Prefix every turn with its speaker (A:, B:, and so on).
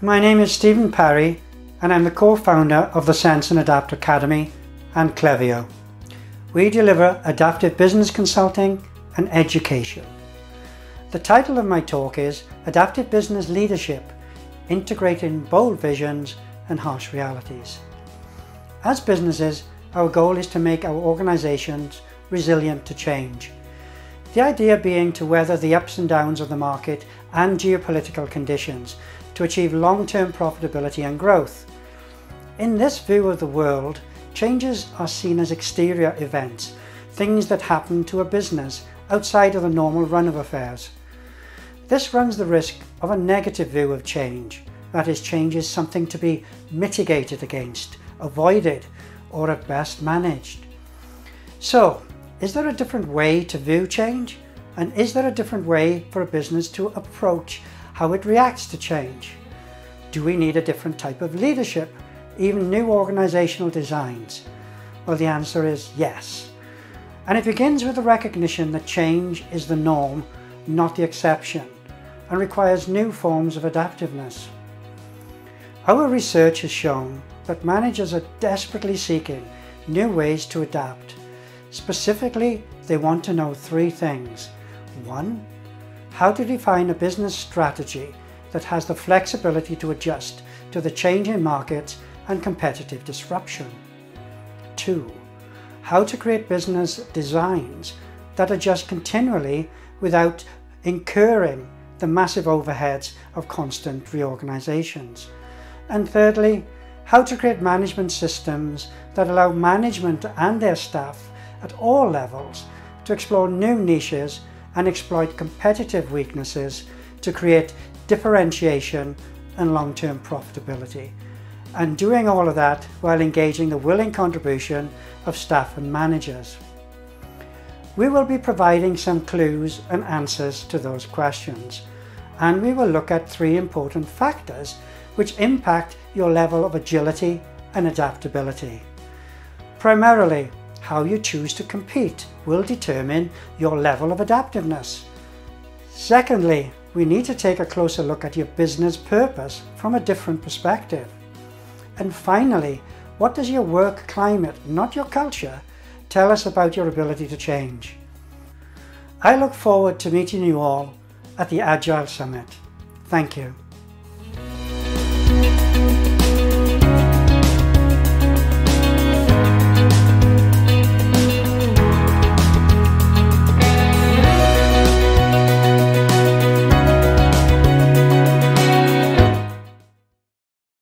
A: My name is Stephen Parry and I'm the co-founder of the Sense and Adapt Academy and Clevio. We deliver adaptive business consulting and education. The title of my talk is Adaptive Business Leadership, Integrating Bold Visions and Harsh Realities. As businesses, our goal is to make our organisations resilient to change. The idea being to weather the ups and downs of the market and geopolitical conditions to achieve long-term profitability and growth. In this view of the world, changes are seen as exterior events, things that happen to a business outside of the normal run of affairs. This runs the risk of a negative view of change, that is change is something to be mitigated against, avoided, or at best managed. So, is there a different way to view change? And is there a different way for a business to approach how it reacts to change. Do we need a different type of leadership, even new organisational designs? Well, the answer is yes. And it begins with the recognition that change is the norm, not the exception, and requires new forms of adaptiveness. Our research has shown that managers are desperately seeking new ways to adapt. Specifically, they want to know three things. One, how to define a business strategy that has the flexibility to adjust to the changing markets and competitive disruption. 2. How to create business designs that adjust continually without incurring the massive overheads of constant reorganizations. And thirdly, how to create management systems that allow management and their staff at all levels to explore new niches and exploit competitive weaknesses to create differentiation and long-term profitability. And doing all of that while engaging the willing contribution of staff and managers. We will be providing some clues and answers to those questions. And we will look at three important factors which impact your level of agility and adaptability. Primarily, how you choose to compete will determine your level of adaptiveness. Secondly, we need to take a closer look at your business purpose from a different perspective. And finally, what does your work climate, not your culture, tell us about your ability to change? I look forward to meeting you all at the Agile Summit. Thank you.